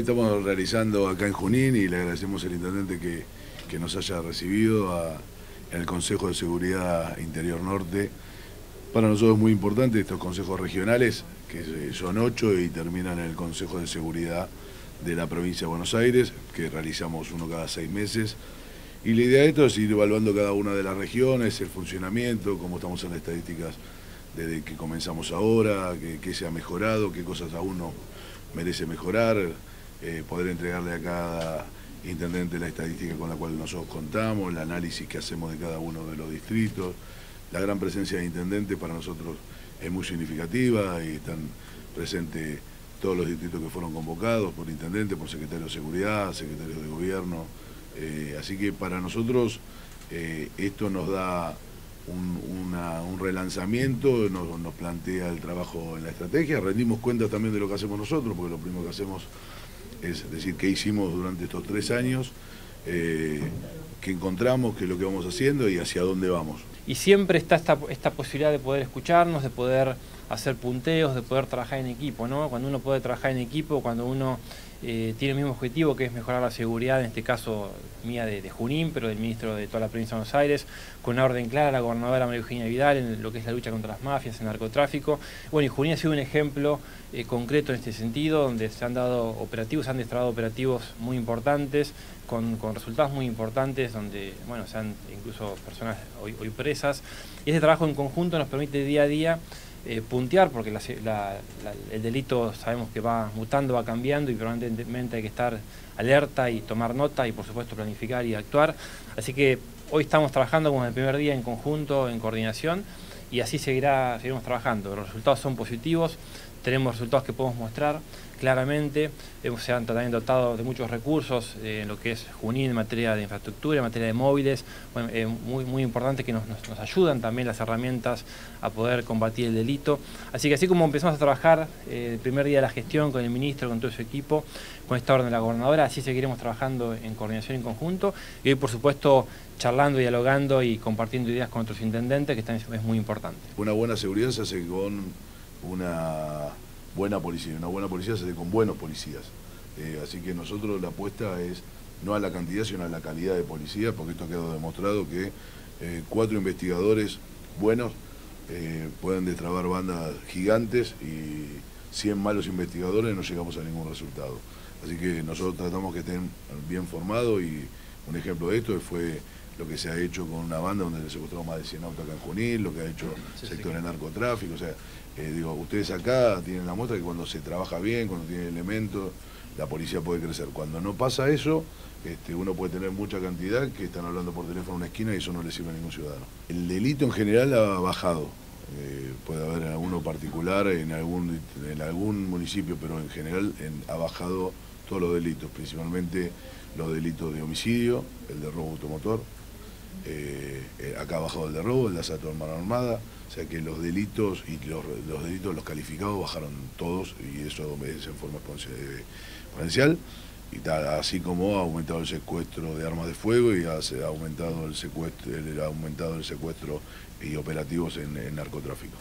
Estamos realizando acá en Junín y le agradecemos al intendente que, que nos haya recibido a, en el Consejo de Seguridad Interior Norte. Para nosotros es muy importante estos consejos regionales, que son ocho y terminan en el Consejo de Seguridad de la provincia de Buenos Aires, que realizamos uno cada seis meses. Y la idea de esto es ir evaluando cada una de las regiones, el funcionamiento, cómo estamos en las estadísticas desde que comenzamos ahora, qué se ha mejorado, qué cosas aún no merece mejorar eh, poder entregarle a cada intendente la estadística con la cual nosotros contamos, el análisis que hacemos de cada uno de los distritos. La gran presencia de intendentes para nosotros es muy significativa y están presentes todos los distritos que fueron convocados por intendentes, por secretarios de seguridad, secretarios de gobierno. Eh, así que para nosotros eh, esto nos da un, relanzamiento, nos, nos plantea el trabajo en la estrategia, rendimos cuenta también de lo que hacemos nosotros, porque lo primero que hacemos es decir, qué hicimos durante estos tres años, eh, qué encontramos, qué es lo que vamos haciendo y hacia dónde vamos. Y siempre está esta, esta posibilidad de poder escucharnos, de poder hacer punteos, de poder trabajar en equipo, ¿no? Cuando uno puede trabajar en equipo, cuando uno eh, tiene el mismo objetivo que es mejorar la seguridad, en este caso mía de, Junín, pero del ministro de toda la provincia de Buenos Aires, con una orden clara, la gobernadora María Eugenia Vidal, en lo que es la lucha contra las mafias, el narcotráfico. Bueno, y Junín ha sido un ejemplo eh, concreto en este sentido, donde se han dado operativos, se han destrabado operativos muy importantes, con, resultados muy importantes, donde bueno, se han incluso personas hoy, hoy presas. Y ese trabajo en conjunto nos permite día a día eh, puntear, porque el delito sabemos que va mutando, va cambiando y permanentemente hay que estar alerta y tomar nota y por supuesto planificar y actuar. Así que hoy estamos trabajando como el primer día en conjunto, en coordinación y así seguirá, seguiremos trabajando. Los resultados son positivos, tenemos resultados que podemos mostrar claramente, se han también dotado de muchos recursos eh, en lo que es Junín en materia de infraestructura, en materia de móviles, eh, muy, muy importante que nos, ayudan también las herramientas a poder combatir el delito. Así que así como empezamos a trabajar eh, el primer día de la gestión con el ministro, con todo su equipo, con esta orden de la gobernadora, así seguiremos trabajando en coordinación en conjunto y hoy por supuesto charlando, dialogando y compartiendo ideas con otros intendentes, que es muy importante. Una buena seguridad se hace con una buena policía. Una buena policía se hace con buenos policías. Eh, así que nosotros la apuesta es no a la cantidad, sino a la calidad de policía, porque esto ha quedado demostrado que eh, cuatro investigadores buenos eh, pueden destrabar bandas gigantes y 100 malos investigadores no llegamos a ningún resultado. Así que nosotros tratamos que estén bien formados y un ejemplo de esto fue lo que se ha hecho con una banda donde se secuestró más de 100 autos acá en Junín, lo que ha hecho el sector de narcotráfico, o sea, eh, digo, ustedes acá tienen la muestra que cuando se trabaja bien, cuando tiene elementos, la policía puede crecer. Cuando no pasa eso, este, uno puede tener mucha cantidad que están hablando por teléfono en una esquina y eso no le sirve a ningún ciudadano. El delito en general ha bajado. Eh, puede haber en alguno particular, en algún, en algún municipio, pero en general ha bajado todos los delitos, principalmente los delitos de homicidio, el de robo automotor, eh, eh, acá bajado el de robo, el de asalto de mano armada, o sea que los delitos y los, delitos, los calificados bajaron todos y eso es en forma exponencial. Y así como ha aumentado el secuestro de armas de fuego y ha, aumentado el secuestro, ha aumentado el secuestro y operativos en narcotráfico.